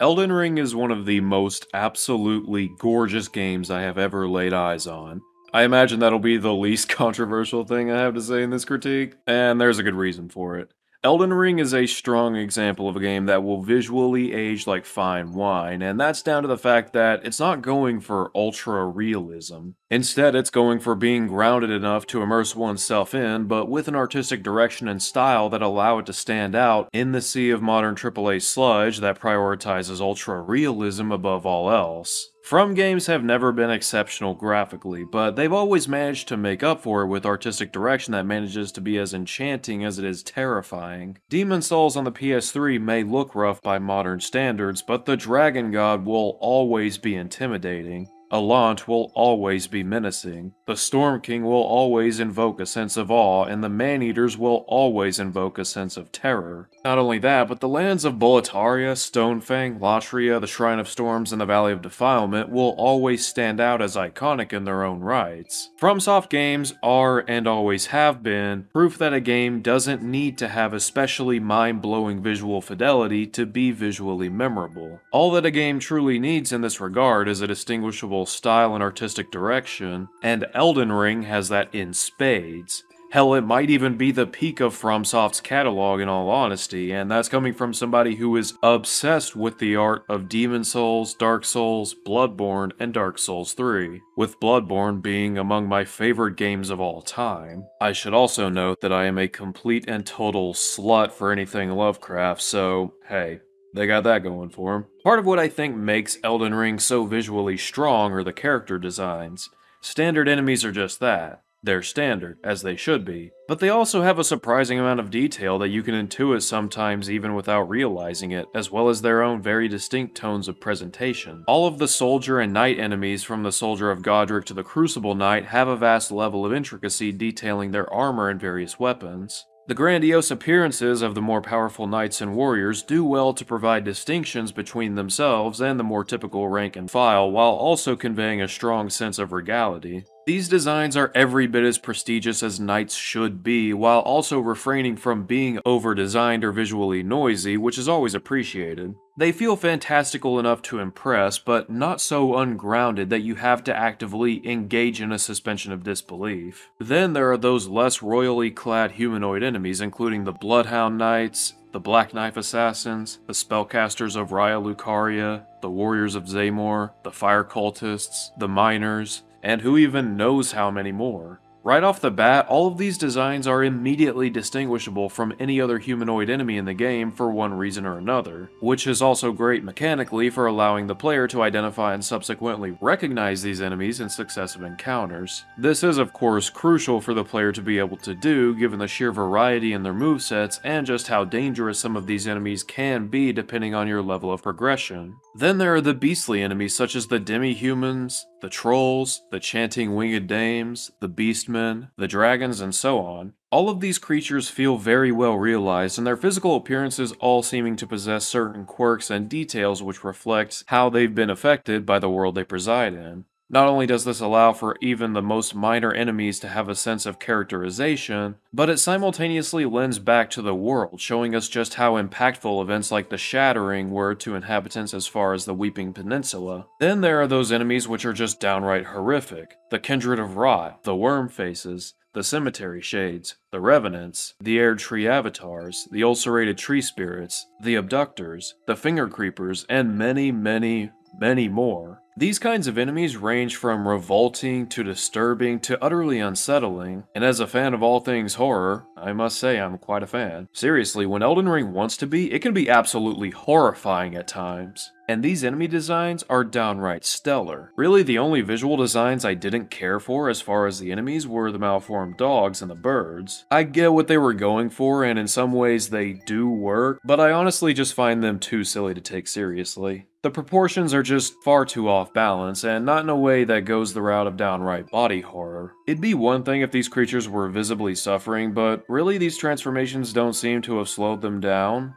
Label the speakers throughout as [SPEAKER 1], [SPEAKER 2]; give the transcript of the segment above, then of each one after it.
[SPEAKER 1] Elden Ring is one of the most absolutely gorgeous games I have ever laid eyes on. I imagine that'll be the least controversial thing I have to say in this critique, and there's a good reason for it. Elden Ring is a strong example of a game that will visually age like fine wine, and that's down to the fact that it's not going for ultra realism. Instead, it's going for being grounded enough to immerse oneself in, but with an artistic direction and style that allow it to stand out in the sea of modern AAA sludge that prioritizes ultra realism above all else. From games have never been exceptional graphically, but they've always managed to make up for it with artistic direction that manages to be as enchanting as it is terrifying. Demon's Souls on the PS3 may look rough by modern standards, but the Dragon God will always be intimidating. Allant will always be menacing, the Storm King will always invoke a sense of awe, and the Man-Eaters will always invoke a sense of terror. Not only that, but the lands of Boletaria, Stonefang, Latria, the Shrine of Storms, and the Valley of Defilement will always stand out as iconic in their own rights. FromSoft games are, and always have been, proof that a game doesn't need to have especially mind-blowing visual fidelity to be visually memorable. All that a game truly needs in this regard is a distinguishable style and artistic direction, and Elden Ring has that in spades. Hell, it might even be the peak of FromSoft's catalog in all honesty, and that's coming from somebody who is obsessed with the art of Demon's Souls, Dark Souls, Bloodborne, and Dark Souls 3, with Bloodborne being among my favorite games of all time. I should also note that I am a complete and total slut for anything Lovecraft, so hey, they got that going for them. Part of what I think makes Elden Ring so visually strong are the character designs. Standard enemies are just that. They're standard, as they should be, but they also have a surprising amount of detail that you can intuit sometimes even without realizing it, as well as their own very distinct tones of presentation. All of the soldier and knight enemies from the Soldier of Godrick to the Crucible Knight have a vast level of intricacy detailing their armor and various weapons. The grandiose appearances of the more powerful knights and warriors do well to provide distinctions between themselves and the more typical rank and file, while also conveying a strong sense of regality. These designs are every bit as prestigious as knights should be, while also refraining from being over-designed or visually noisy, which is always appreciated. They feel fantastical enough to impress, but not so ungrounded that you have to actively engage in a suspension of disbelief. Then there are those less royally clad humanoid enemies, including the Bloodhound Knights, the Black Knife Assassins, the Spellcasters of Raya Lucaria, the Warriors of Zamor, the Fire Cultists, the Miners, and who even knows how many more. Right off the bat, all of these designs are immediately distinguishable from any other humanoid enemy in the game for one reason or another, which is also great mechanically for allowing the player to identify and subsequently recognize these enemies in successive encounters. This is of course crucial for the player to be able to do given the sheer variety in their movesets and just how dangerous some of these enemies can be depending on your level of progression. Then there are the beastly enemies such as the demi-humans, the trolls, the chanting winged dames, the beastmen, the dragons, and so on. All of these creatures feel very well realized, and their physical appearances all seeming to possess certain quirks and details which reflect how they've been affected by the world they preside in. Not only does this allow for even the most minor enemies to have a sense of characterization, but it simultaneously lends back to the world, showing us just how impactful events like the Shattering were to inhabitants as far as the Weeping Peninsula. Then there are those enemies which are just downright horrific. The Kindred of Rot, the Worm Faces, the Cemetery Shades, the Revenants, the Erdtree Avatars, the Ulcerated Tree Spirits, the Abductors, the Finger Creepers, and many, many, many more. These kinds of enemies range from revolting to disturbing to utterly unsettling, and as a fan of all things horror, I must say I'm quite a fan. Seriously, when Elden Ring wants to be, it can be absolutely horrifying at times. And these enemy designs are downright stellar. Really, the only visual designs I didn't care for as far as the enemies were the malformed dogs and the birds. I get what they were going for, and in some ways they do work, but I honestly just find them too silly to take seriously. The proportions are just far too off balance, and not in a way that goes the route of downright body horror. It'd be one thing if these creatures were visibly suffering, but really these transformations don't seem to have slowed them down.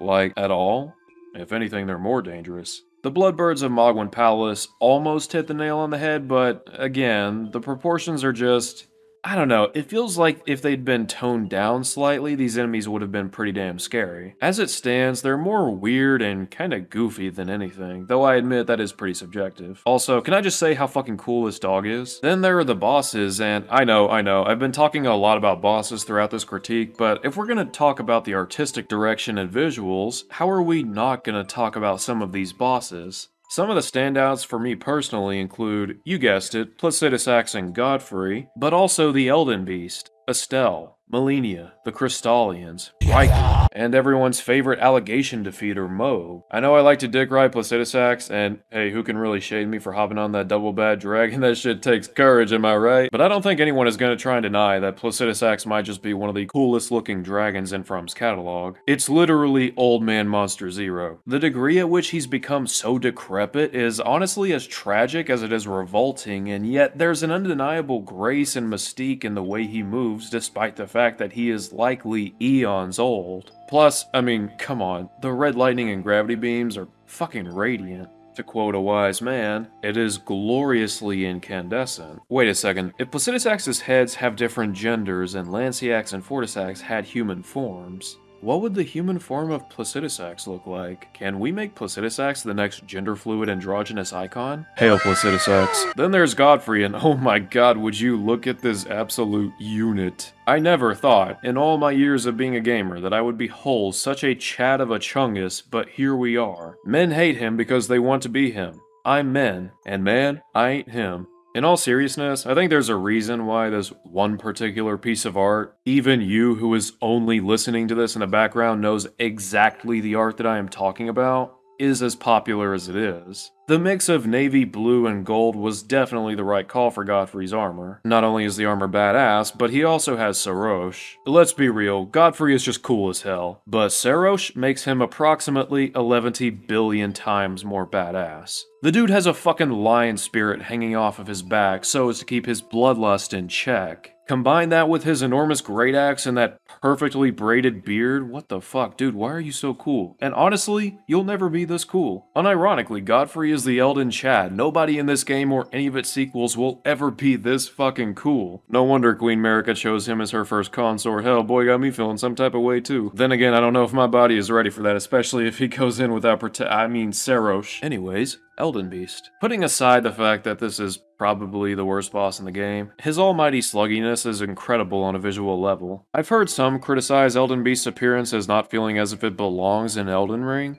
[SPEAKER 1] Like, at all. If anything, they're more dangerous. The Bloodbirds of Mohgwyn Palace almost hit the nail on the head, but again, the proportions are just I don't know, it feels like if they'd been toned down slightly, these enemies would have been pretty damn scary. As it stands, they're more weird and kinda goofy than anything, though I admit that is pretty subjective. Also, can I just say how fucking cool this dog is? Then there are the bosses, and I know, I know, I've been talking a lot about bosses throughout this critique, but if we're gonna talk about the artistic direction and visuals, how are we not gonna talk about some of these bosses? Some of the standouts for me personally include, you guessed it, Placidusax and Godfrey, but also the Elden Beast, Astel, Malenia, the Crystalians, Rykard, and everyone's favorite allegation defeater, Mohg. I know I like to dick ride Placidusax, and hey, who can really shade me for hopping on that double bad dragon? That shit takes courage, am I right? But I don't think anyone is gonna try and deny that Placidusax might just be one of the coolest looking dragons in From's catalog. It's literally Old Man Monster Zero. The degree at which he's become so decrepit is honestly as tragic as it is revolting, and yet there's an undeniable grace and mystique in the way he moves despite the fact that he is likely eons old. Plus, I mean, come on, the red lightning and gravity beams are fucking radiant. To quote a wise man, it is gloriously incandescent. Wait a second, if Placidusax's heads have different genders and Lansseax and Fortissax had human forms, what would the human form of Placidusax look like? Can we make Placidusax the next gender fluid androgynous icon? Hail Placidusax. Then there's Godfrey, and oh my god, would you look at this absolute unit. I never thought, in all my years of being a gamer, that I would behold such a chat of a chungus, but here we are. Men hate him because they want to be him. I'm men, and man, I ain't him. In all seriousness, I think there's a reason why this one particular piece of art, even you who is only listening to this in the background knows exactly the art that I am talking about, is as popular as it is. The mix of navy blue and gold was definitely the right call for Godfrey's armor. Not only is the armor badass, but he also has Serosh. Let's be real, Godfrey is just cool as hell, but Serosh makes him approximately 11 billion times more badass. The dude has a fucking lion spirit hanging off of his back so as to keep his bloodlust in check. Combine that with his enormous great axe and that perfectly braided beard, what the fuck, dude, why are you so cool? And honestly, you'll never be this cool. Unironically, Godfrey is the Elden Chad. Nobody in this game or any of its sequels will ever be this fucking cool. No wonder Queen Marika chose him as her first consort. Hell, boy got me feeling some type of way too. Then again, I don't know if my body is ready for that, especially if he goes in without prote- I mean, Serosh. Anyways, Elden Beast. Putting aside the fact that this is probably the worst boss in the game, his almighty slugginess is incredible on a visual level. I've heard some criticize Elden Beast's appearance as not feeling as if it belongs in Elden Ring.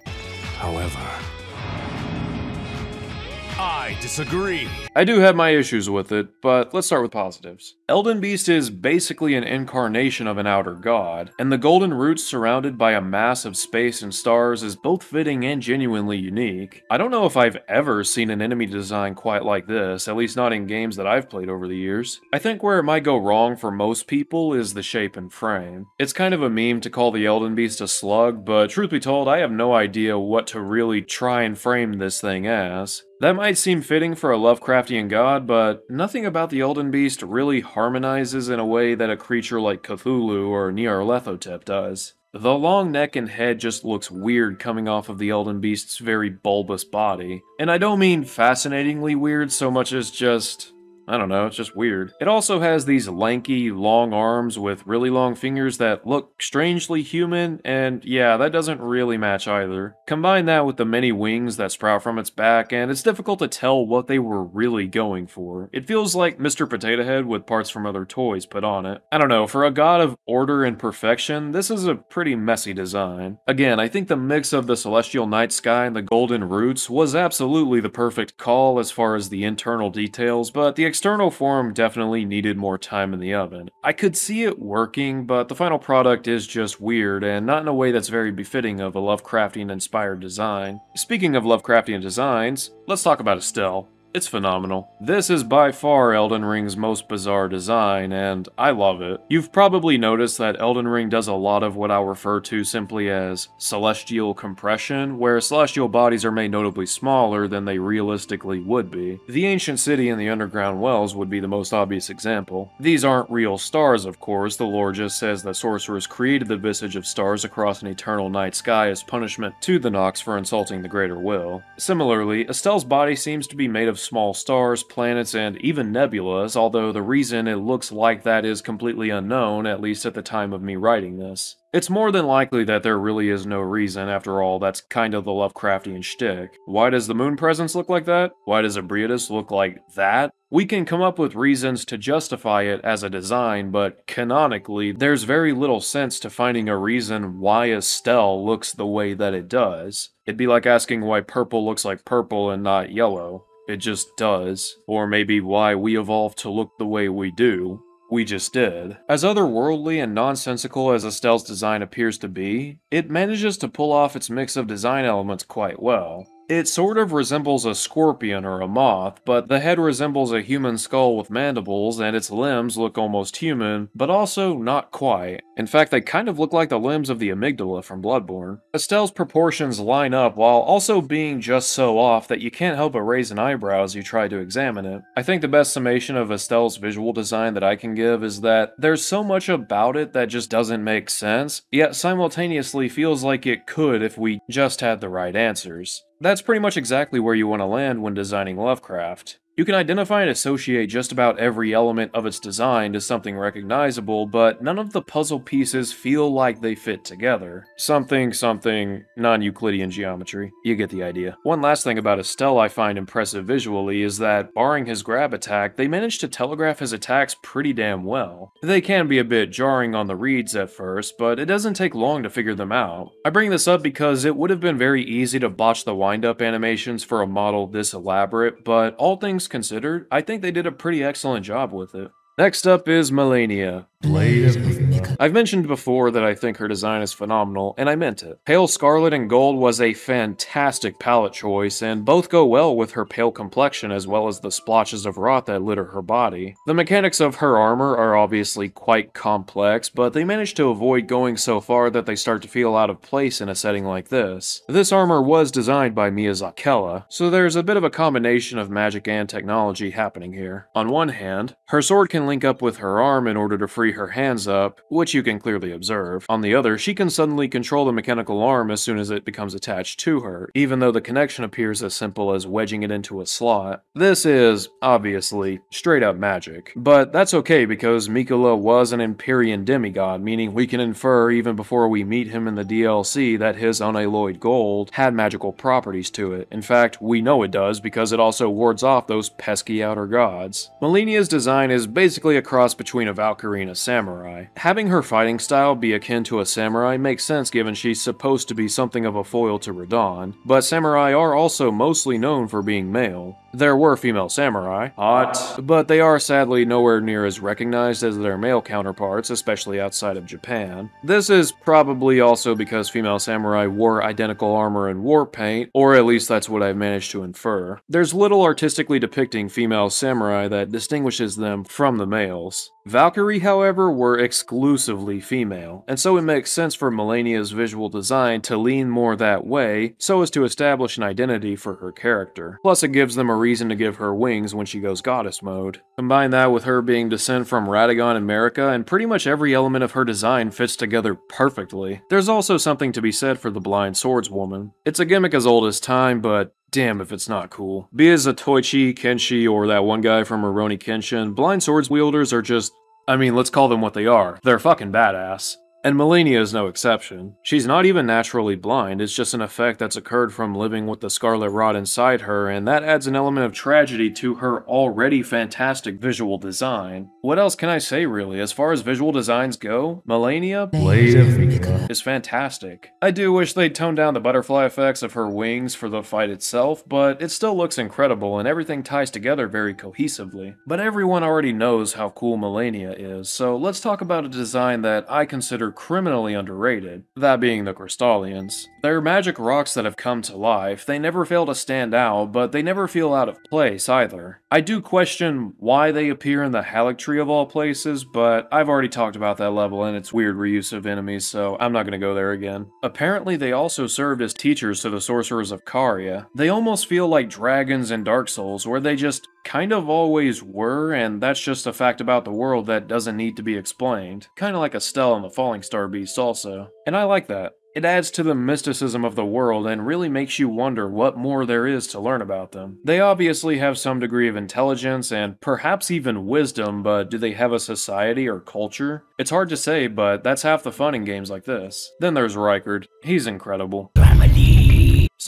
[SPEAKER 2] However, I disagree.
[SPEAKER 1] I do have my issues with it, but let's start with positives. Elden Beast is basically an incarnation of an outer god, and the golden roots surrounded by a mass of space and stars is both fitting and genuinely unique. I don't know if I've ever seen an enemy design quite like this, at least not in games that I've played over the years. I think where it might go wrong for most people is the shape and frame. It's kind of a meme to call the Elden Beast a slug, but truth be told, I have no idea what to really try and frame this thing as. That might seem fitting for a Lovecraftian god, but nothing about the Elden Beast really harmonizes in a way that a creature like Cthulhu or Nyarlathotep does. The long neck and head just looks weird coming off of the Elden Beast's very bulbous body. And I don't mean fascinatingly weird so much as just I don't know, it's just weird. It also has these lanky, long arms with really long fingers that look strangely human, and yeah, that doesn't really match either. Combine that with the many wings that sprout from its back, and it's difficult to tell what they were really going for. It feels like Mr. Potato Head with parts from other toys put on it. I don't know, for a god of order and perfection, this is a pretty messy design. Again, I think the mix of the celestial night sky and the golden roots was absolutely the perfect call as far as the internal details, but the external form definitely needed more time in the oven. I could see it working, but the final product is just weird, and not in a way that's very befitting of a Lovecraftian-inspired design. Speaking of Lovecraftian designs, let's talk about Astel. It's phenomenal. This is by far Elden Ring's most bizarre design, and I love it. You've probably noticed that Elden Ring does a lot of what I'll refer to simply as celestial compression, where celestial bodies are made notably smaller than they realistically would be. The ancient city and the underground wells would be the most obvious example. These aren't real stars, of course, the lore just says that sorcerers created the visage of stars across an eternal night sky as punishment to the Nox for insulting the greater will. Similarly, Astel's body seems to be made of small stars, planets, and even nebulas, although the reason it looks like that is completely unknown, at least at the time of me writing this. It's more than likely that there really is no reason, after all, that's kind of the Lovecraftian shtick. Why does the moon presence look like that? Why does Ebrietas look like that? We can come up with reasons to justify it as a design, but canonically, there's very little sense to finding a reason why Astel looks the way that it does. It'd be like asking why purple looks like purple and not yellow. It just does. Or maybe why we evolved to look the way we do. We just did. As otherworldly and nonsensical as Astel's design appears to be, it manages to pull off its mix of design elements quite well. It sort of resembles a scorpion or a moth, but the head resembles a human skull with mandibles, and its limbs look almost human, but also not quite. In fact, they kind of look like the limbs of the amygdala from Bloodborne. Astel's proportions line up while also being just so off that you can't help but raise an eyebrow as you try to examine it. I think the best summation of Astel's visual design that I can give is that there's so much about it that just doesn't make sense, yet simultaneously feels like it could if we just had the right answers. That's pretty much exactly where you want to land when designing Lovecraft. You can identify and associate just about every element of its design to something recognizable, but none of the puzzle pieces feel like they fit together. Something, something, non-Euclidean geometry. You get the idea. One last thing about Astel I find impressive visually is that, barring his grab attack, they managed to telegraph his attacks pretty damn well. They can be a bit jarring on the reads at first, but it doesn't take long to figure them out. I bring this up because it would have been very easy to botch the wind-up animations for a model this elaborate, but all things considered, I think they did a pretty excellent job with it. Next up is. Blade. I've mentioned before that I think her design is phenomenal, and I meant it. Pale Scarlet and Gold was a fantastic palette choice, and both go well with her pale complexion as well as the splotches of rot that litter her body. The mechanics of her armor are obviously quite complex, but they manage to avoid going so far that they start to feel out of place in a setting like this. This armor was designed by Miquella, so there's a bit of a combination of magic and technology happening here. On one hand, her sword can link up with her arm in order to free her hands up, which you can clearly observe. On the other, she can suddenly control the mechanical arm as soon as it becomes attached to her, even though the connection appears as simple as wedging it into a slot. This is, obviously, straight up magic. But that's okay because Miquella was an Empyrean demigod, meaning we can infer even before we meet him in the DLC that his unalloyed gold had magical properties to it. In fact, we know it does because it also wards off those pesky outer gods. Malenia's design is basically a cross between a Valkyrie and a samurai. Having her fighting style be akin to a samurai makes sense given she's supposed to be something of a foil to Radahn, but samurai are also mostly known for being male. There were female samurai, hot, but they are sadly nowhere near as recognized as their male counterparts, especially outside of Japan. This is probably also because female samurai wore identical armor and war paint, or at least that's what I've managed to infer. There's little artistically depicting female samurai that distinguishes them from the males. Valkyrie, however, were exclusively female, and so it makes sense for Malenia's visual design to lean more that way so as to establish an identity for her character. Plus, it gives them a reason to give her wings when she goes goddess mode. Combine that with her being descent from Radagon and Marika, and pretty much every element of her design fits together perfectly. There's also something to be said for the blind swordswoman. It's a gimmick as old as time, but Damn if it's not cool. Be it Zatoichi, Kenshi, or that one guy from Rurouni Kenshin, blind swords wielders are just, I mean, let's call them what they are. They're fucking badass. And Malenia is no exception. She's not even naturally blind, it's just an effect that's occurred from living with the scarlet rot inside her, and that adds an element of tragedy to her already fantastic visual design. What else can I say really? As far as visual designs go, Blade is fantastic. I do wish they'd tone down the butterfly effects of her wings for the fight itself, but it still looks incredible and everything ties together very cohesively. But everyone already knows how cool Malenia is, so let's talk about a design that I consider criminally underrated, that being the Crystalians. They're magic rocks that have come to life, they never fail to stand out, but they never feel out of place either. I do question why they appear in the Haligtree of all places, but I've already talked about that level and its weird reuse of enemies, so I'm not gonna go there again. Apparently they also served as teachers to the sorcerers of Caria. They almost feel like dragons in Dark Souls, where they just kind of always were, and that's just a fact about the world that doesn't need to be explained. Kinda like a Astel in the Falling Star Beast also. And I like that. It adds to the mysticism of the world and really makes you wonder what more there is to learn about them. They obviously have some degree of intelligence and perhaps even wisdom, but do they have a society or culture? It's hard to say, but that's half the fun in games like this. Then there's Rykard. He's incredible.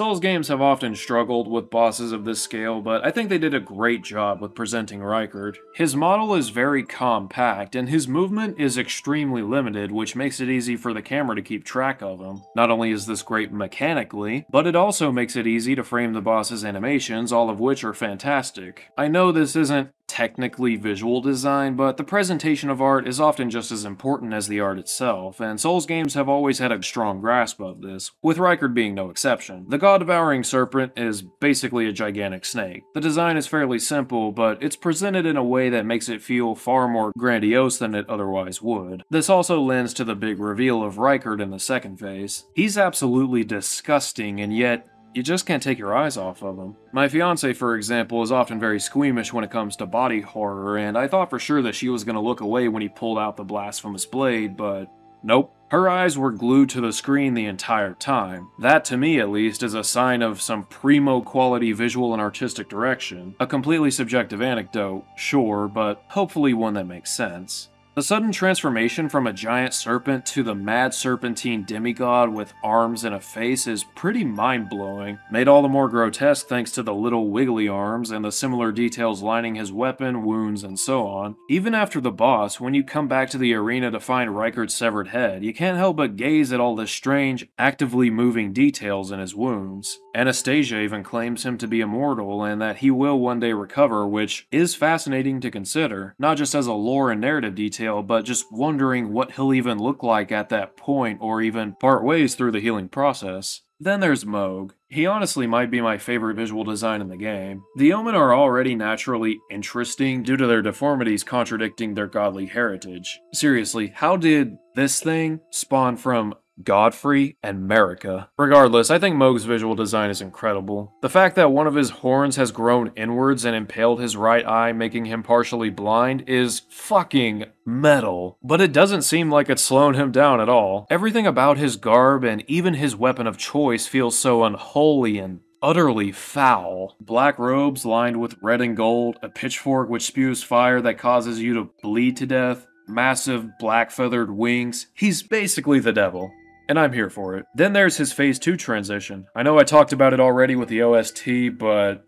[SPEAKER 1] Souls games have often struggled with bosses of this scale, but I think they did a great job with presenting Rykard. His model is very compact, and his movement is extremely limited, which makes it easy for the camera to keep track of him. Not only is this great mechanically, but it also makes it easy to frame the boss's animations, all of which are fantastic. I know this isn't technically visual design, but the presentation of art is often just as important as the art itself, and Souls games have always had a strong grasp of this, with Rykard being no exception. The god-devouring serpent is basically a gigantic snake. The design is fairly simple, but it's presented in a way that makes it feel far more grandiose than it otherwise would. This also lends to the big reveal of Rykard in the second phase. He's absolutely disgusting, and yet you just can't take your eyes off of them. My fiance, for example, is often very squeamish when it comes to body horror, and I thought for sure that she was going to look away when he pulled out the blasphemous blade, but nope. Her eyes were glued to the screen the entire time. That, to me at least, is a sign of some primo quality visual and artistic direction. A completely subjective anecdote, sure, but hopefully one that makes sense. The sudden transformation from a giant serpent to the mad serpentine demigod with arms and a face is pretty mind-blowing, made all the more grotesque thanks to the little wiggly arms and the similar details lining his weapon, wounds, and so on. Even after the boss, when you come back to the arena to find Rykard's severed head, you can't help but gaze at all the strange, actively moving details in his wounds. Anastasia even claims him to be immortal and that he will one day recover, which is fascinating to consider, not just as a lore and narrative detail but just wondering what he'll even look like at that point or even part ways through the healing process. Then there's Mohg. He honestly might be my favorite visual design in the game. The Omen are already naturally interesting due to their deformities contradicting their godly heritage. Seriously, how did this thing spawn from Godfrey, and Marika. Regardless, I think Mohg's visual design is incredible. The fact that one of his horns has grown inwards and impaled his right eye, making him partially blind, is fucking metal. But it doesn't seem like it's slowing him down at all. Everything about his garb and even his weapon of choice feels so unholy and utterly foul. Black robes lined with red and gold, a pitchfork which spews fire that causes you to bleed to death, massive black feathered wings. He's basically the devil and I'm here for it. Then there's his Phase 2 transition. I know I talked about it already with the OST, but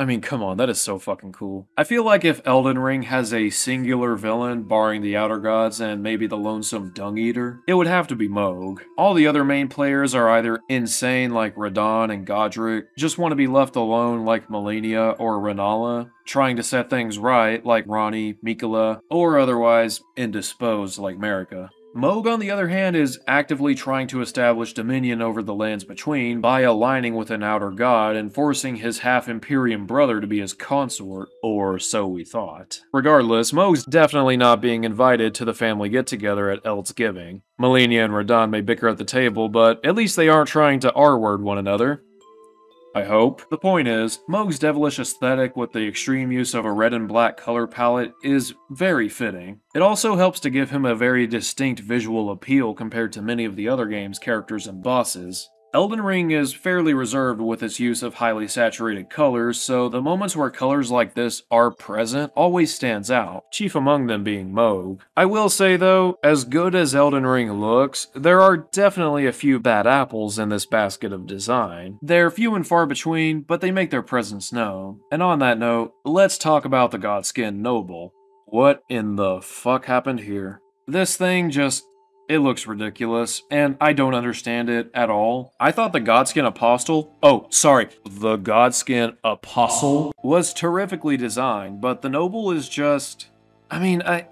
[SPEAKER 1] I mean, come on, that is so fucking cool. I feel like if Elden Ring has a singular villain, barring the Outer Gods and maybe the lonesome Dung Eater, it would have to be Mohg. All the other main players are either insane like Radahn and Godrick, just want to be left alone like Malenia or Renala, trying to set things right like Ranni, Miquella, or otherwise indisposed like Marika. Mohg, on the other hand, is actively trying to establish dominion over the lands between by aligning with an outer god and forcing his half-Empyrean brother to be his consort, or so we thought. Regardless, Mohg's definitely not being invited to the family get-together at Eld's Giving. Malenia and Radahn may bicker at the table, but at least they aren't trying to R-word one another. I hope. The point is, Mohg's devilish aesthetic with the extreme use of a red and black color palette is very fitting. It also helps to give him a very distinct visual appeal compared to many of the other game's characters and bosses. Elden Ring is fairly reserved with its use of highly saturated colors, so the moments where colors like this are present always stands out, chief among them being Mohg. I will say though, as good as Elden Ring looks, there are definitely a few bad apples in this basket of design. They're few and far between, but they make their presence known. And on that note, let's talk about the Godskin Noble. What in the fuck happened here? This thing just it looks ridiculous, and I don't understand it at all. I thought the Godskin Apostle, oh, sorry, the Godskin Apostle was terrifically designed, but the Noble is just, I mean, I,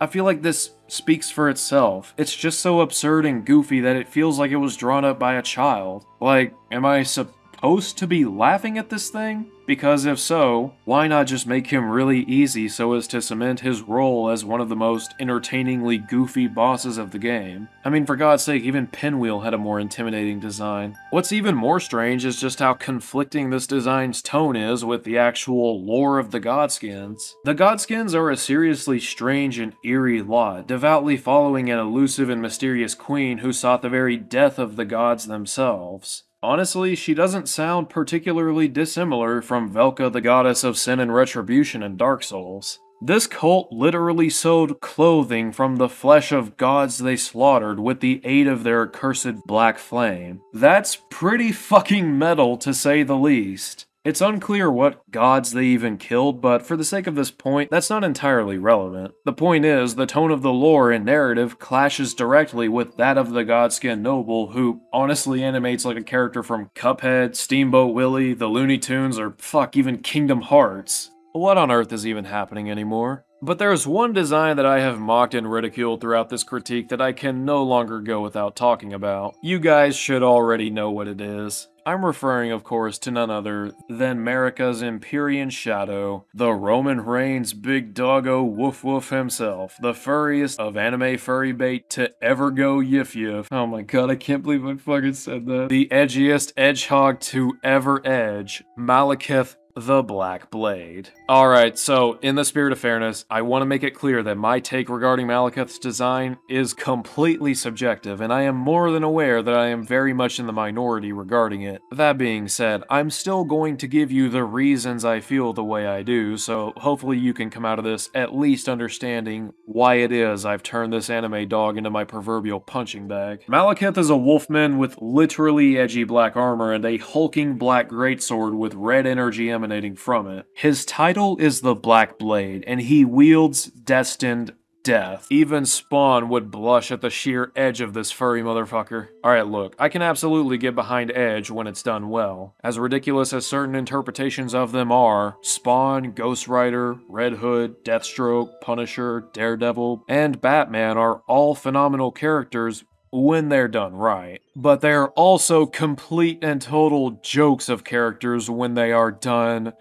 [SPEAKER 1] I feel like this speaks for itself. It's just so absurd and goofy that it feels like it was drawn up by a child. Like, am I supposed to be laughing at this thing? Because if so, why not just make him really easy so as to cement his role as one of the most entertainingly goofy bosses of the game? I mean, for God's sake, even Pinwheel had a more intimidating design. What's even more strange is just how conflicting this design's tone is with the actual lore of the Godskins. The Godskins are a seriously strange and eerie lot, devoutly following an elusive and mysterious queen who sought the very death of the gods themselves. Honestly, she doesn't sound particularly dissimilar from Velka, the goddess of sin and retribution in Dark Souls. This cult literally sewed clothing from the flesh of gods they slaughtered with the aid of their accursed black flame. That's pretty fucking metal to say the least. It's unclear what gods they even killed, but for the sake of this point, that's not entirely relevant. The point is, the tone of the lore and narrative clashes directly with that of the Godskin Noble, who honestly animates like a character from Cuphead, Steamboat Willie, the Looney Tunes, or fuck, even Kingdom Hearts. What on earth is even happening anymore? But there's one design that I have mocked and ridiculed throughout this critique that I can no longer go without talking about. You guys should already know what it is. I'm referring, of course, to none other than Marika's Empyrean Shadow, the Roman Reigns big doggo woof woof himself, the furriest of anime furry bait to ever go yif yif. Oh my god, I can't believe I fucking said that. The edgiest edgehog to ever edge, Maliketh the Black Blade. Alright, so in the spirit of fairness, I want to make it clear that my take regarding Maliketh's design is completely subjective, and I am more than aware that I am very much in the minority regarding it. That being said, I'm still going to give you the reasons I feel the way I do, so hopefully you can come out of this at least understanding why it is I've turned this anime dog into my proverbial punching bag. Maliketh is a wolfman with literally edgy black armor and a hulking black greatsword with red energy emanating from it. His title is the Black Blade, and he wields destined death. Even Spawn would blush at the sheer edge of this furry motherfucker. Alright, look, I can absolutely get behind Edge when it's done well. As ridiculous as certain interpretations of them are, Spawn, Ghost Rider, Red Hood, Deathstroke, Punisher, Daredevil, and Batman are all phenomenal characters when they're done right. But they're also complete and total jokes of characters when they are done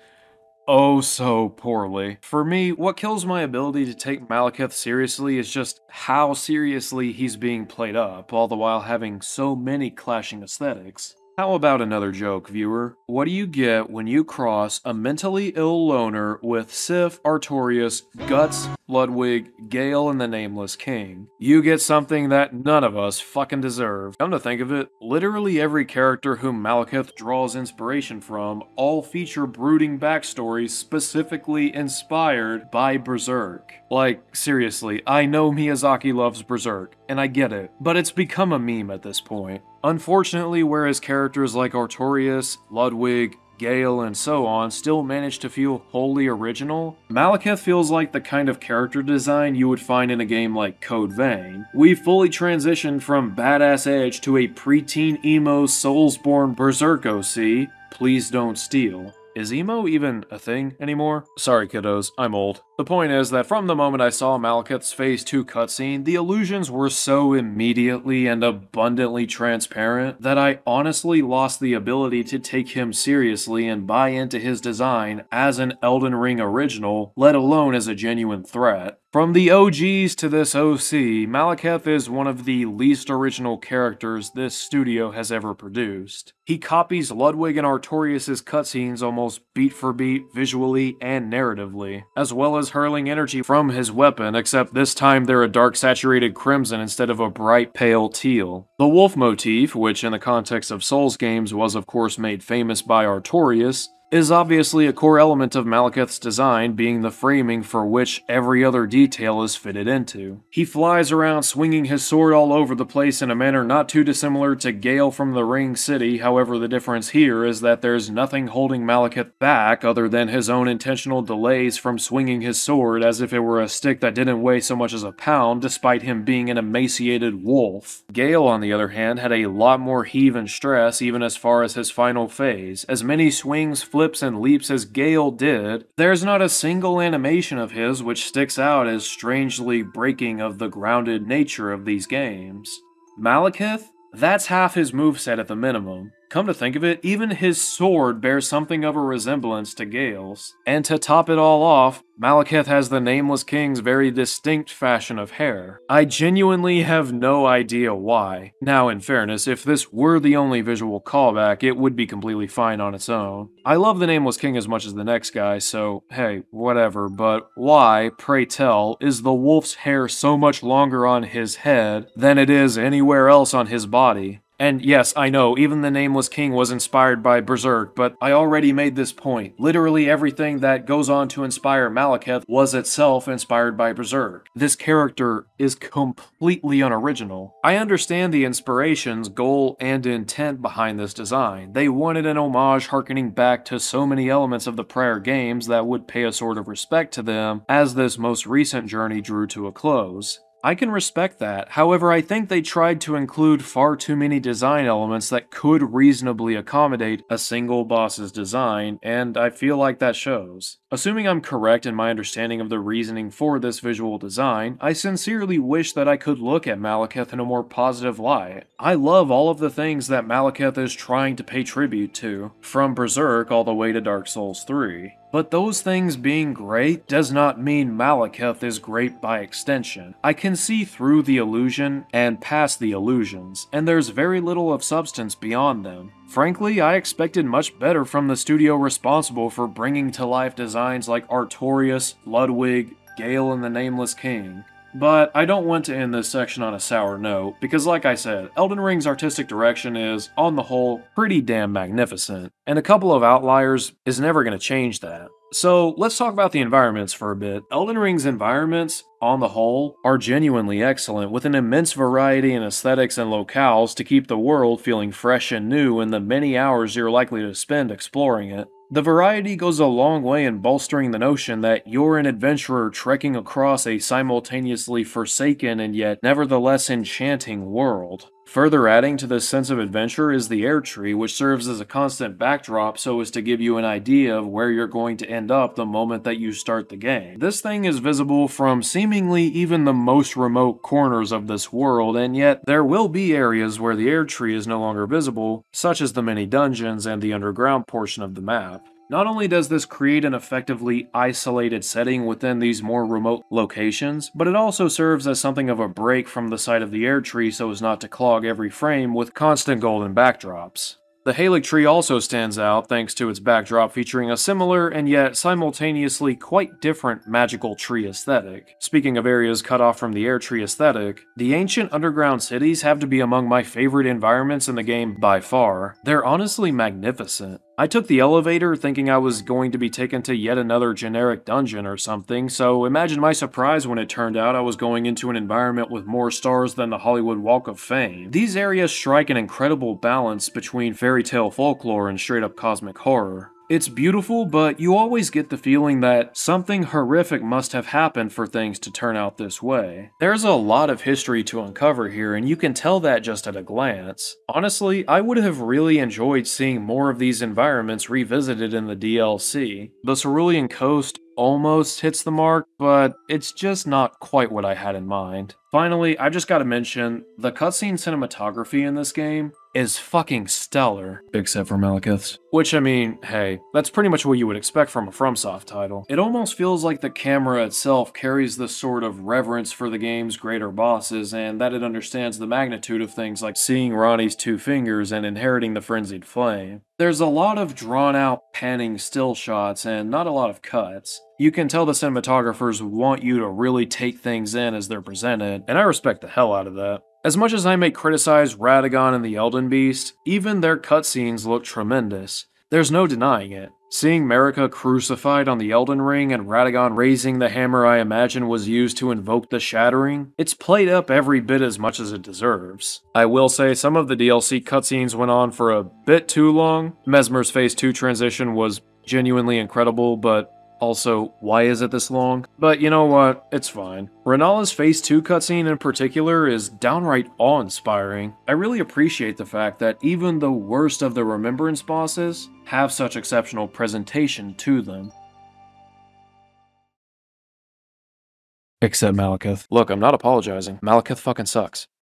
[SPEAKER 1] oh so poorly. For me, what kills my ability to take Maliketh seriously is just how seriously he's being played up, all the while having so many clashing aesthetics. How about another joke, viewer? What do you get when you cross a mentally ill loner with Sif, Artorias, Guts, Ludwig, Gael, and the Nameless King? You get something that none of us fucking deserve. Come to think of it, literally every character whom Maliketh draws inspiration from all feature brooding backstories specifically inspired by Berserk. Like, seriously, I know Miyazaki loves Berserk, and I get it, but it's become a meme at this point. Unfortunately, whereas characters like Artorias, Ludwig, Gael, and so on still manage to feel wholly original, Maliketh feels like the kind of character design you would find in a game like Code Vein. We've fully transitioned from badass Edge to a preteen emo Soulsborne Berserk OC, please don't steal. Is emo even a thing anymore? Sorry kiddos, I'm old. The point is that from the moment I saw Maliketh's Phase 2 cutscene, the illusions were so immediately and abundantly transparent that I honestly lost the ability to take him seriously and buy into his design as an Elden Ring original, let alone as a genuine threat. From the OGs to this OC, Maliketh is one of the least original characters this studio has ever produced. He copies Ludwig and Artorias' cutscenes almost beat for beat, visually and narratively, as well as hurling energy from his weapon, except this time they're a dark saturated crimson instead of a bright pale teal. The wolf motif, which in the context of Souls games was of course made famous by Artorias, is obviously a core element of Maliketh's design, being the framing for which every other detail is fitted into. He flies around swinging his sword all over the place in a manner not too dissimilar to Gael from the Ring City, however the difference here is that there's nothing holding Maliketh back other than his own intentional delays from swinging his sword as if it were a stick that didn't weigh so much as a pound despite him being an emaciated wolf. Gael, on the other hand, had a lot more heave and stress even as far as his final phase. As many swings, flips, and leaps as Gael did, there's not a single animation of his which sticks out as strangely breaking of the grounded nature of these games. Maliketh? That's half his moveset at the minimum. Come to think of it, even his sword bears something of a resemblance to Gael's. And to top it all off, Maliketh has the Nameless King's very distinct fashion of hair. I genuinely have no idea why. Now, in fairness, if this were the only visual callback, it would be completely fine on its own. I love the Nameless King as much as the next guy, so hey, whatever, but why, pray tell, is the wolf's hair so much longer on his head than it is anywhere else on his body? And yes, I know, even the Nameless King was inspired by Berserk, but I already made this point. Literally everything that goes on to inspire Maliketh was itself inspired by Berserk. This character is completely unoriginal. I understand the inspirations, goal, and intent behind this design. They wanted an homage harkening back to so many elements of the prior games that would pay a sort of respect to them as this most recent journey drew to a close. I can respect that. However, I think they tried to include far too many design elements that could reasonably accommodate a single boss's design, and I feel like that shows. Assuming I'm correct in my understanding of the reasoning for this visual design, I sincerely wish that I could look at Maliketh in a more positive light. I love all of the things that Maliketh is trying to pay tribute to, from Berserk all the way to Dark Souls 3. But those things being great does not mean Maliketh is great by extension. I can see through the illusion and past the illusions, and there's very little of substance beyond them. Frankly, I expected much better from the studio responsible for bringing to life designs like Artorias, Ludwig, Gael, and the Nameless King. But I don't want to end this section on a sour note, because like I said, Elden Ring's artistic direction is, on the whole, pretty damn magnificent, and a couple of outliers is never going to change that. So let's talk about the environments for a bit. Elden Ring's environments, on the whole, are genuinely excellent, with an immense variety in aesthetics and locales to keep the world feeling fresh and new in the many hours you're likely to spend exploring it. The variety goes a long way in bolstering the notion that you're an adventurer trekking across a simultaneously forsaken and yet nevertheless enchanting world. Further adding to this sense of adventure is the Erdtree, which serves as a constant backdrop so as to give you an idea of where you're going to end up the moment that you start the game. This thing is visible from seemingly even the most remote corners of this world, and yet there will be areas where the Erdtree is no longer visible, such as the many dungeons and the underground portion of the map. Not only does this create an effectively isolated setting within these more remote locations, but it also serves as something of a break from the side of the Erdtree so as not to clog every frame with constant golden backdrops. The Haligtree also stands out thanks to its backdrop featuring a similar and yet simultaneously quite different magical tree aesthetic. Speaking of areas cut off from the Erdtree aesthetic, the ancient underground cities have to be among my favorite environments in the game by far. They're honestly magnificent. I took the elevator thinking I was going to be taken to yet another generic dungeon or something, so imagine my surprise when it turned out I was going into an environment with more stars than the Hollywood Walk of Fame. These areas strike an incredible balance between fairy tale folklore and straight up cosmic horror. It's beautiful, but you always get the feeling that something horrific must have happened for things to turn out this way. There's a lot of history to uncover here, and you can tell that just at a glance. Honestly, I would have really enjoyed seeing more of these environments revisited in the DLC. The Cerulean Coast almost hits the mark, but it's just not quite what I had in mind. Finally, I just gotta mention, the cutscene cinematography in this game is fucking stellar, except for Maliketh's. Which, I mean, hey, that's pretty much what you would expect from a FromSoft title. It almost feels like the camera itself carries this sort of reverence for the game's greater bosses, and that it understands the magnitude of things like seeing Ranni's two fingers and inheriting the frenzied flame. There's a lot of drawn out panning still shots and not a lot of cuts. You can tell the cinematographers want you to really take things in as they're presented, and I respect the hell out of that. As much as I may criticize Radagon and the Elden Beast, even their cutscenes look tremendous. There's no denying it. Seeing Marika crucified on the Elden Ring and Radagon raising the hammer I imagine was used to invoke the Shattering, it's played up every bit as much as it deserves. I will say some of the DLC cutscenes went on for a bit too long. Mesmer's Phase 2 transition was genuinely incredible, but also, why is it this long? But you know what? It's fine. Renala's Phase 2 cutscene in particular is downright awe-inspiring. I really appreciate the fact that even the worst of the Remembrance bosses have such exceptional presentation to them. Except Maliketh. Look, I'm not apologizing. Maliketh fucking sucks.